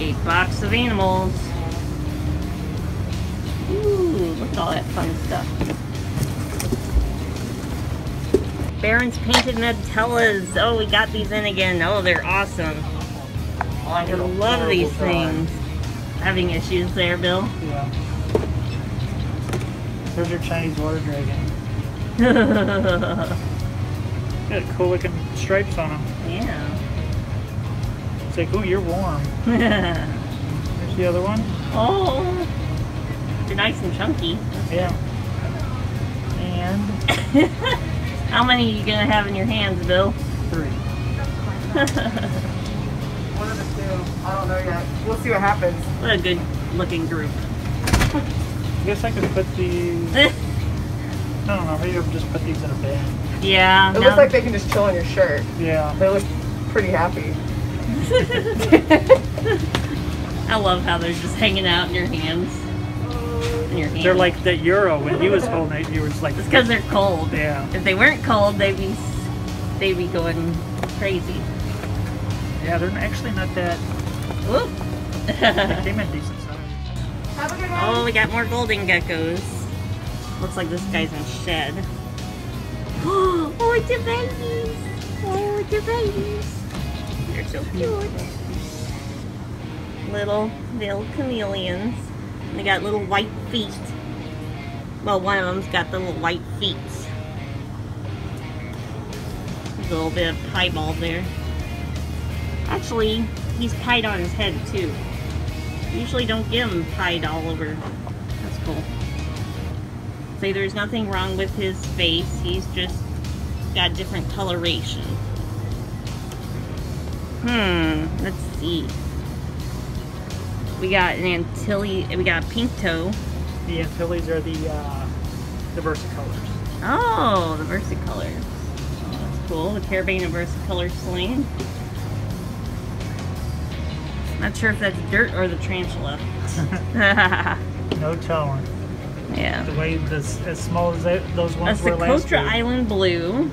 a box of animals. Ooh, look at all that fun stuff. Baron's painted Mantellas. Oh, we got these in again. Oh, they're awesome. Oh, I love these things. Having issues there, Bill. Yeah. There's your Chinese water dragon. Got cool looking stripes on them. It's like, ooh, you're warm. There's the other one. oh, they're nice and chunky. Yeah. And How many are you gonna have in your hands, Bill? three. One of the two. I don't know yet. We'll see what happens. what a good looking group. I guess I could put these. I don't know. Maybe I'll just put these in a bin. yeah. It now- looks like they can just chill on your shirt. Yeah. They look pretty happy. I love how they're just hanging out in your hands. In your hands. They're like the Euro when he was holding it. He was like, It's because they're cold. yeah, If they weren't cold, they'd be they'd be going crazy. yeah. They're actually not that. Whoop. They came in decent size. Have a good one. oh, we got more golden geckos. Looks like this guy's in shed. Oh, it's a babies. Oh, it's a babies. They're so cute. Little, little chameleons. They got little white feet. Well, one of them's got the little white feet. There's a little bit of piebald there. Actually, he's pied on his head too. Usually don't get him pied all over. That's cool. Say there's nothing wrong with his face. He's just got different coloration. Hmm. Let's see. We got an Antilles. We got a pink toe. The Antilles are the uh, the versicolors. Oh, the versicolors. Oh, that's cool. The Caribena versicolor sling. Not sure if that's dirt or the tarantula. No telling. yeah. The way this as small as they, those A ones were last Socotra week. Island Blue.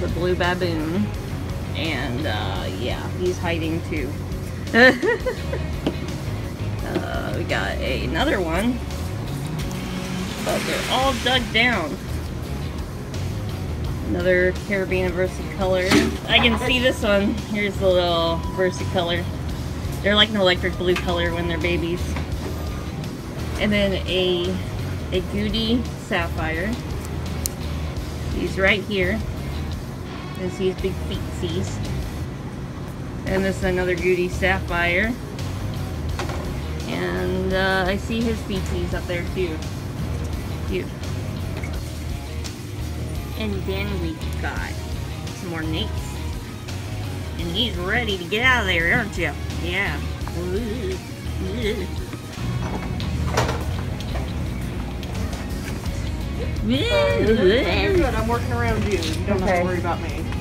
The blue baboon. And uh, yeah, he's hiding too. uh, we got a, another one. But they're all dug down. Another Caribena versicolor. I can see this one. Here's the little versicolor. They're like an electric blue color when they're babies. And then a a Gooty Sapphire. He's right here. There's his big feetsies. And this is another Gooty Sapphire. And uh, I see his feetsies up there too. Cute. And then we got some more Nates. And he's ready to get out of there, aren't you? Yeah. You're good. I'm working around you. You don't have to worry about me.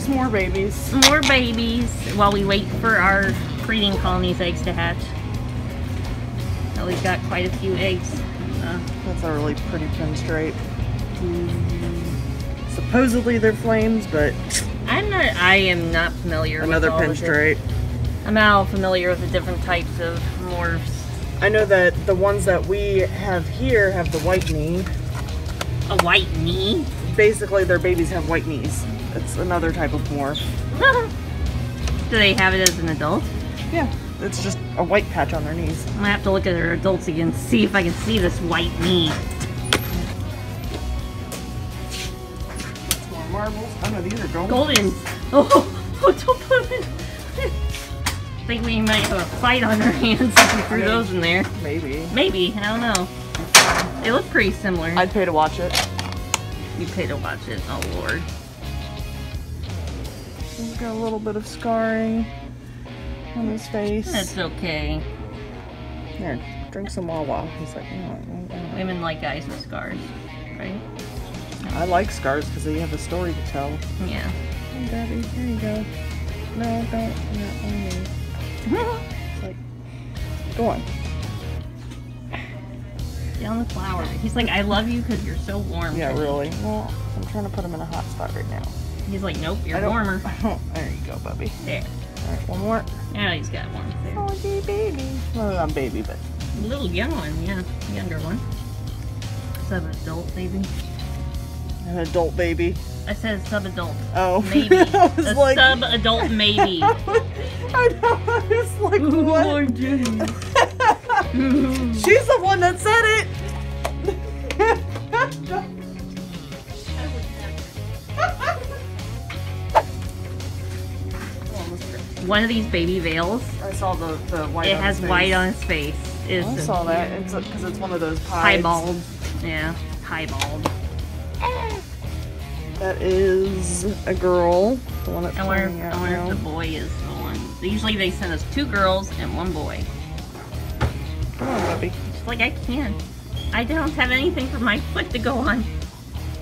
Just more babies. More babies while we wait for our breeding colony's eggs to hatch. Oh, we've got quite a few eggs. Uh, That's a really pretty pinstripe. Supposedly they're flames, but I'm not. I am not familiar. another with all pin of straight. I'm now familiar with the different types of morphs. I know that the ones that we have here have the white knee. A white knee. Basically, their babies have white knees. It's another type of morph. Do they have it as an adult? Yeah, it's just a white patch on their knees. I'm gonna have to look at their adults again, see if I can see this white knee. More marbles. Oh no, these are gold. Golden. Oh, oh don't put them in. I think we might have a fight on our hands if we threw those in there. Maybe. Maybe, I don't know. They look pretty similar. I'd pay to watch it. you pay to watch it. Oh lord. He's got a little bit of scarring on his face. That's okay. Here, drink some Wawa. He's like, no, I- Women like guys with scars, right? I, I like scars because they have a story to tell. Yeah. Hey, Daddy, here you go. No, don't. Not on me. It's like, go on. Down the flower. He's like, I love you because you're so warm. Yeah, really. Well, I'm trying to put him in a hot spot right now. He's like, nope, you're don't- warmer. there you go, Bubby. There. All right, one more. Now he's got one there. Oh, gee, baby. Well, not baby, but A little young one, yeah. Younger one. Sub-adult, baby. an adult baby. I said sub-adult. Oh, Maybe. I was A like, sub-adult maybe. I know. I was like, what? She's the one that said it. One of these baby veils, I saw the the white. it on has his white on its face. It's I saw that. It's because it's one of those pies. piebald. Yeah, piebald. Eh. That is a girl. The one that's I wonder, I wonder now. if the boy is the one. Usually they send us two girls and one boy. Come on, Bubby. Just like I can. I don't have anything for my foot to go on.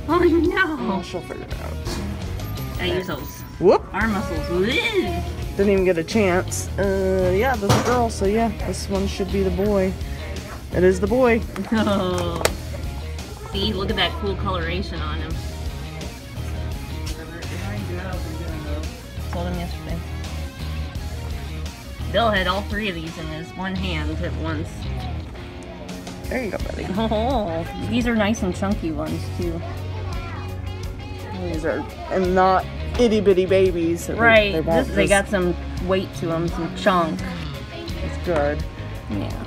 Oh Oh, no! she'll figure it out. I use those Whoop! arm muscles. Woo. Didn't even get a chance. Uh, yeah, that's a girl. So yeah, this one should be the boy. It is the boy. Oh. See, look at that cool coloration on him. Told him yesterday. Bill had all three of these in his one hand at once. There you go, buddy. Oh, these are nice and chunky ones too. These are and not itty bitty babies. Right, They, won't this, they got some weight to them, some chunk. It's good. Yeah.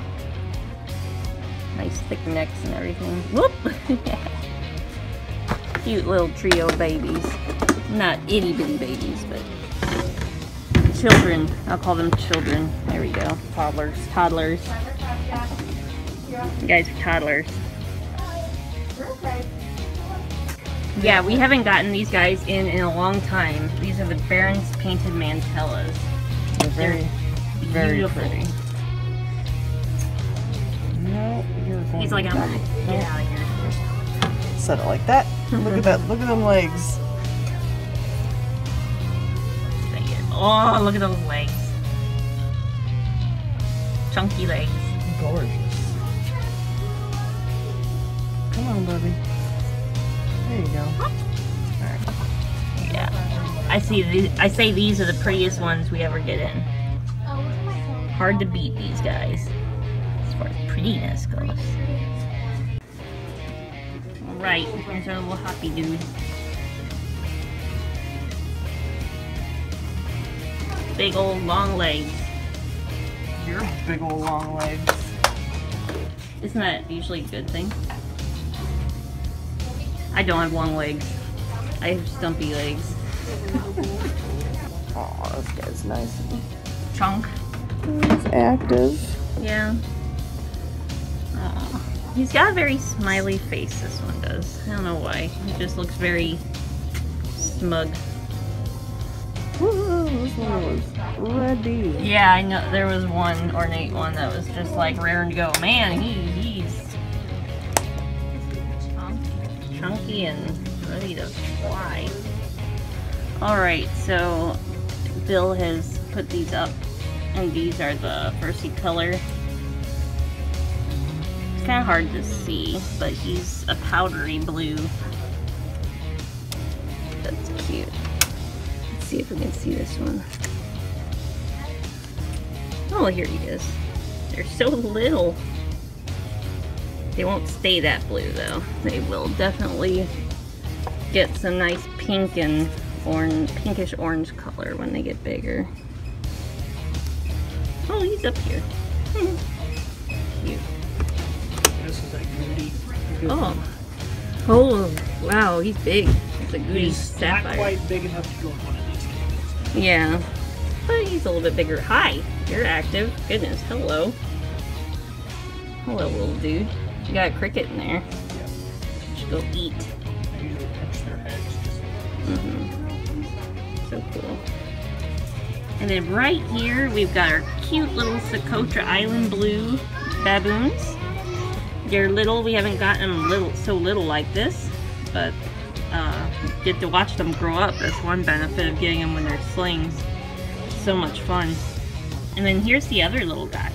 Nice thick necks and everything. Whoop! Cute little trio of babies. Not itty bitty babies, but children. I'll call them children. There we go. Toddlers. Toddlers. You guys are toddlers. Yeah, we haven't gotten these guys in in a long time. These are the Baron's Painted Mantellas. They're very, very Beautiful. pretty. No, you're going. He's like, I'm um, gonna get out of here. Set it like that. Look at that. Look at them legs. Oh, look at those legs. Chunky legs. Gorgeous. Come on, Bubby. There you go. Yeah. I see. These, I say these are the prettiest ones we ever get in. Hard to beat these guys as far as prettiness goes. All right, here's our little hoppy dude. Big old long legs. Your big old long legs. Isn't that usually a good thing? I don't have long legs. I have stumpy legs. Aw, this guy's nice. Chunk. He's active. Yeah. He's got a very smiley face, this one does. I don't know why. He just looks very smug. This one was ready. Yeah, I know there was one ornate one that was just like raring to go. Man, he chunky, and ready to fly. Alright, so Bill has put these up and these are the Versy color. It's kinda hard to see, but he's a powdery blue. That's cute. Let's see if we can see this one. Oh, here he is. They're so little. They won't stay that blue though. They will definitely get some nice pink and orange, pinkish orange color when they get bigger. Oh, he's up here. Hmm. Cute. This is a Gooty. Oh. Oh, wow, he's big. It's a Gooty He's not quite big enough to go in one of these cages. Yeah. But he's a little bit bigger. Hi, you're active. Goodness, hello. Hello, little dude. You got a cricket in there. You should go eat. I usually pinch their heads. Just hmm So cool. And then right here, we've got our cute little Socotra Island Blue baboons. They're little. We haven't gotten them little so little like this, but uh, get to watch them grow up. That's one benefit of getting them when they're slings. So much fun. And then here's the other little guy.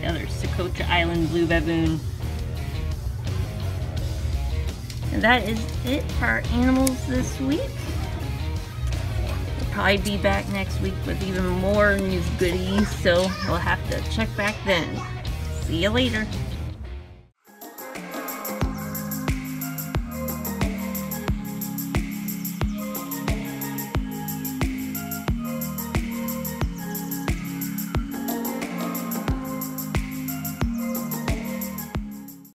The other Socotra Island Blue Baboon. And that is it for our animals this week. We'll probably be back next week with even more news goodies, so we'll have to check back then. See you later.